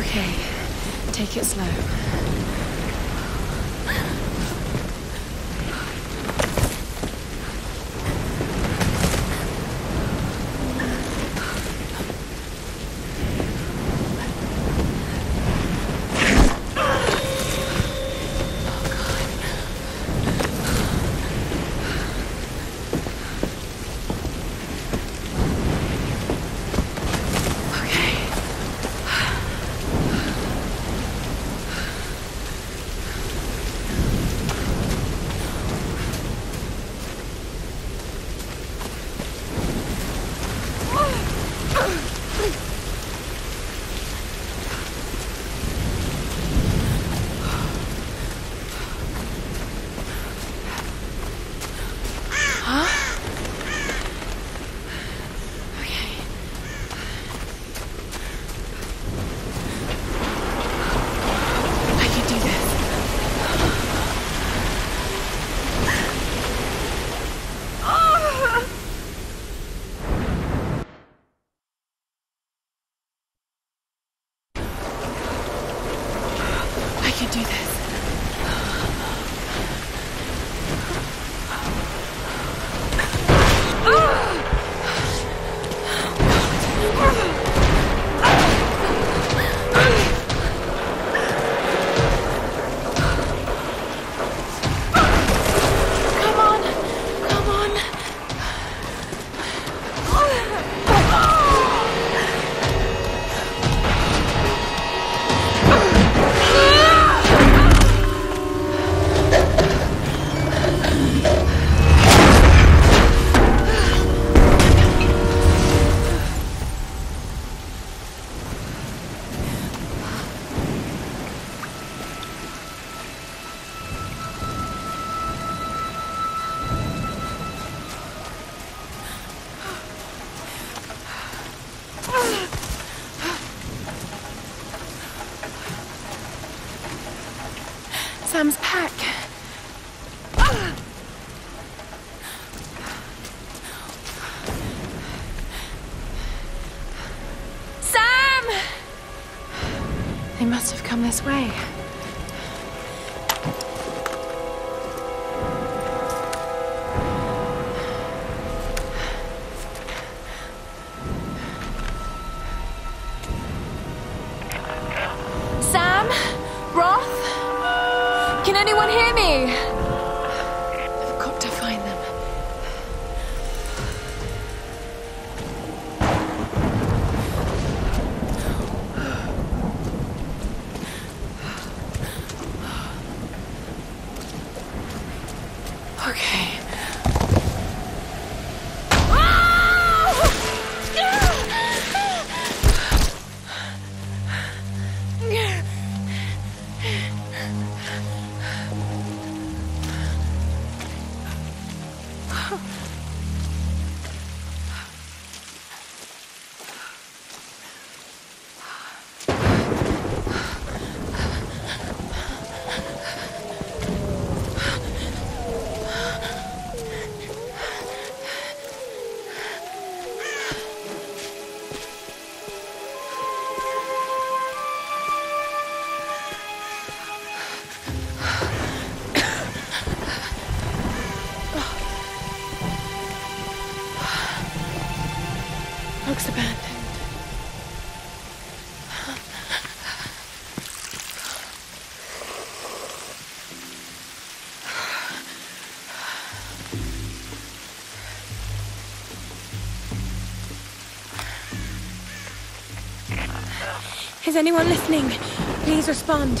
Okay, take it slow. Sam's pack. Sam! They must have come this way. Is anyone listening? Please respond.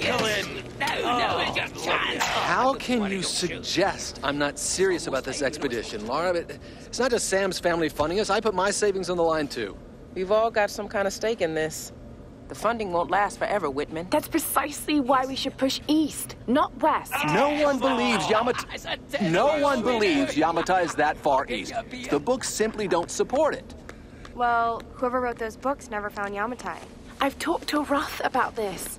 Come on, tackle! No, no, it's your chance! How can you suggest I'm not serious about this expedition, Laura? It- It's not just Sam's family funding us. I put my savings on the line, too. We've all got some kind of stake in this. The funding won't last forever, Whitman. That's precisely why we should push east, not west. No one believes Yamatai. Ah, no one believes Yamatai is that far east. The books simply don't support it. Well, whoever wrote those books never found Yamatai. I've talked to Roth about this.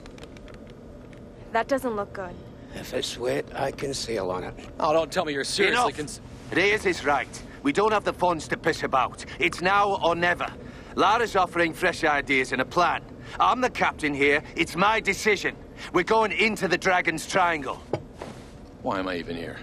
That doesn't look good. If it's wet, I can sail on it. Oh, don't tell me you're seriously Enough. cons- Reyes is right. We don't have the funds to piss about. It's now or never. Lara's offering fresh ideas and a plan. I'm the captain here. It's my decision. We're going into the Dragon's Triangle. Why am I even here?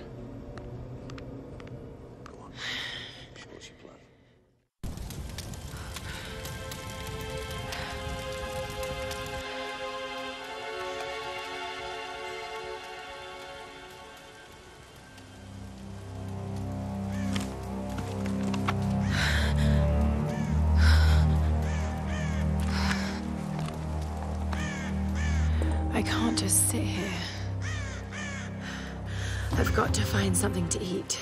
Just sit here. I've got to find something to eat.